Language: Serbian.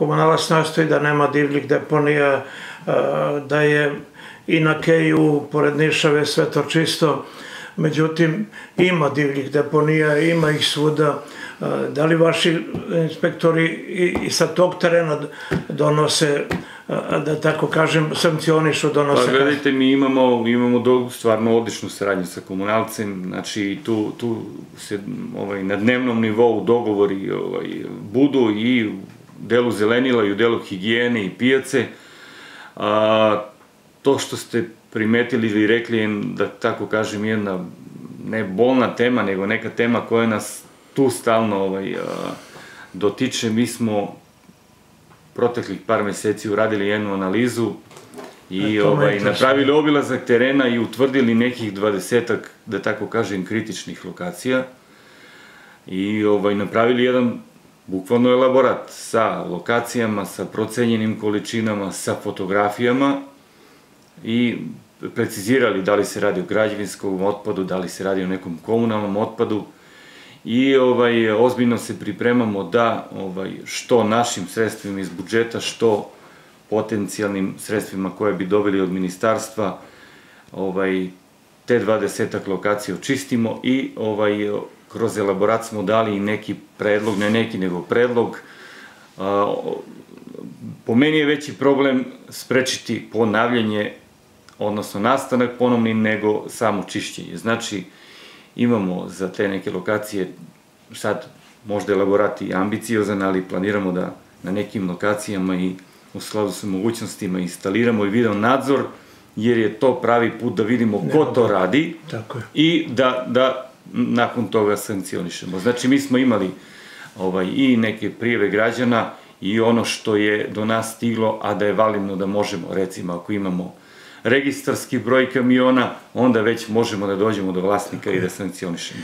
komunalac nastoji da nema divljih deponija, da je i na Keju, pored Nišave, sve to čisto. Međutim, ima divljih deponija, ima ih svuda. Da li vaši inspektori i sa tog terena donose da tako kažem, sankcionišu, donose... Pa gledajte, mi imamo, imamo do, stvarno odličnu saradnju sa komunalcem, znači tu, tu se ovaj, na dnevnom nivou dogovori ovaj, budu i delu zelenila i u delu higijene i pijace. A, to što ste primetili ili rekli je, da tako kažem, jedna ne bolna tema, nego neka tema koja nas tu stalno ovaj, a, dotiče. Mi smo proteklih par meseci uradili jednu analizu i e, ovaj, napravili obilazak terena i utvrdili nekih dvadesetak, da tako kažem, kritičnih lokacija i ovaj, napravili jedan bukvalno elaborat sa lokacijama, sa procenjenim količinama, sa fotografijama i precizirali da li se radi o građevinskom otpadu, da li se radi o nekom komunalnom otpadu, i ovaj, ozbiljno se pripremamo da ovaj, što našim sredstvima iz budžeta, što potencijalnim sredstvima koje bi dobili od ministarstva, ovaj, te dvadesetak lokacija očistimo i ovaj, kroz elaborat smo dali i neki predlog, ne neki, nego predlog. A, po meni je veći problem sprečiti ponavljanje, odnosno nastanak ponovni, nego samo čišćenje. Znači, imamo za te neke lokacije, sad možda elaborat i ambiciozan, ali planiramo da na nekim lokacijama i u skladu sa mogućnostima instaliramo i video nadzor, jer je to pravi put da vidimo ko to radi Tako je. i da, da nakon toga sankcionišemo. Znači, mi smo imali ovaj, i neke prijeve građana i ono što je do nas stiglo, a da je validno da možemo, recimo, ako imamo registarski broj kamiona, onda već možemo da dođemo do vlasnika i da sankcionišemo.